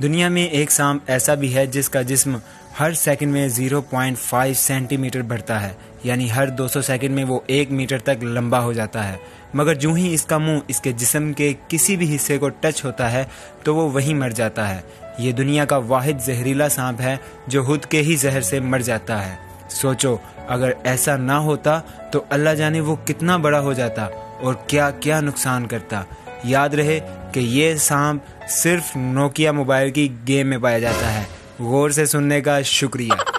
दुनिया में एक सांप ऐसा भी है जिसका जिस्म हर सेकंड में 0.5 सेंटीमीटर बढ़ता है, यानी हर 200 सेकंड में वो एक मीटर तक लंबा हो जाता है। मगर जो ही इसका मुँह इसके जिस्म के किसी भी हिस्से को टच होता है तो वो वहीं मर जाता है। ये दुनिया का वाहिद जहरीला सांप है, जो खुद के ही जहर से मर जाता है। सोचो, अगर ऐसा ना होता तो अल्लाह जाने वो कितना बड़ा हो जाता और क्या क्या नुकसान करता। याद रहे कि ये सांप सिर्फ़ नोकिया मोबाइल की गेम में पाया जाता है। गौर से सुनने का शुक्रिया।